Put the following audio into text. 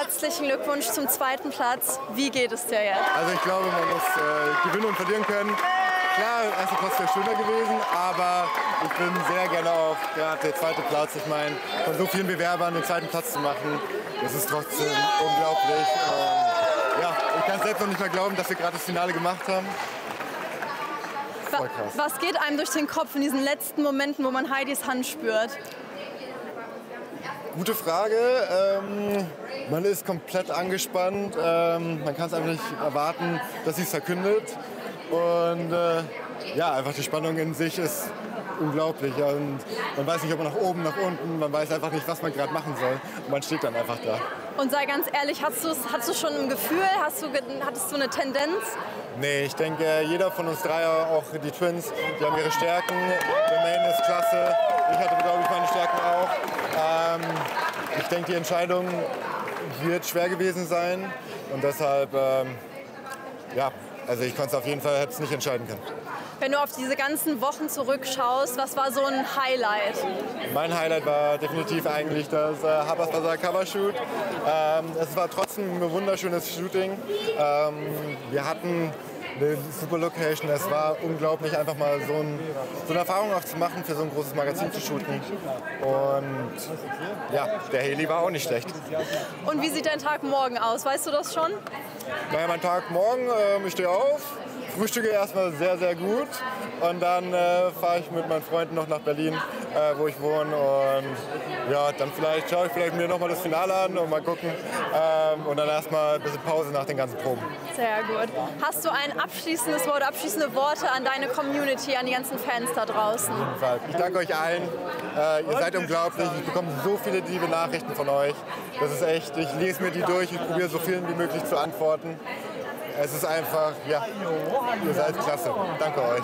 herzlichen Glückwunsch zum zweiten Platz. Wie geht es dir jetzt? Also ich glaube, man muss äh, gewinnen und verlieren können. Klar, erster Platz wäre schöner gewesen, aber ich bin sehr gerne auch gerade der zweite Platz. Ich meine, von so vielen Bewerbern den zweiten Platz zu machen, das ist trotzdem unglaublich. Ähm, ja, ich kann selbst noch nicht mehr glauben, dass wir gerade das Finale gemacht haben. Voll krass. Was geht einem durch den Kopf in diesen letzten Momenten, wo man Heidis Hand spürt? Gute Frage. Ähm, man ist komplett angespannt. Ähm, man kann es einfach nicht erwarten, dass sie es verkündet. Und äh, ja, einfach die Spannung in sich ist unglaublich. Und man weiß nicht, ob man nach oben, nach unten, man weiß einfach nicht, was man gerade machen soll. Und man steht dann einfach da. Und sei ganz ehrlich, hast, hast du schon ein Gefühl, hast du, hattest du eine Tendenz? Nee, ich denke, jeder von uns drei, auch die Twins, die haben ihre Stärken. Der Main ist klasse. Ich hatte, glaube ich, meine Stärken auch. Ähm, ich denke, die Entscheidung wird schwer gewesen sein. Und deshalb, ähm, ja, also ich konnte es auf jeden Fall hätte nicht entscheiden können. Wenn du auf diese ganzen Wochen zurückschaust, was war so ein Highlight? Mein Highlight war definitiv eigentlich das äh, Habas Bazaar Covershoot. Ähm, es war trotzdem ein wunderschönes Shooting. Ähm, wir hatten eine super Location. Es war unglaublich, einfach mal so, ein, so, eine Erfahrung auch zu machen, für so ein großes Magazin zu shooten. Und ja, der Heli war auch nicht schlecht. Und wie sieht dein Tag morgen aus? Weißt du das schon? Naja, mein Tag morgen, äh, ich stehe auf, frühstücke erstmal sehr, sehr gut und dann äh, fahre ich mit meinen Freunden noch nach Berlin, äh, wo ich wohne und ja, dann vielleicht schaue ich vielleicht mir nochmal das Finale an und mal gucken ähm, und dann erstmal ein bisschen Pause nach den ganzen Proben. Sehr gut. Hast du ein abschließendes Wort, abschließende Worte an deine Community, an die ganzen Fans da draußen? Auf jeden Fall. Ich danke euch allen. Äh, ihr seid unglaublich. Ich bekomme so viele liebe Nachrichten von euch. Das ist echt, ich lese mir die durch, ich probiere so vielen wie möglich zu antworten. Es ist einfach, ja, ihr seid klasse. Danke euch.